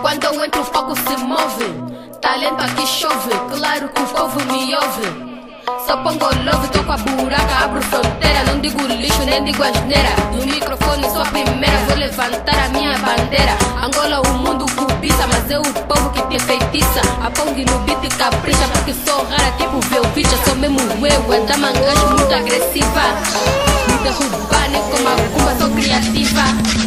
Quando eu entro o fogo se move Talento aqui chove. Claro que o povo me ouve. Só pongo love, tô com a buraca Abro fronteira, não digo lixo nem digo asneira. No microfone sou a primeira Vou levantar a minha bandeira. Angola o mundo cobiça Mas é o povo que te feitiça. A Pong no beat capricha Porque sou rara tipo Velvicha Sou mesmo eu, a dama muito agressiva. Me derrubar nem como a Cuba sou criativa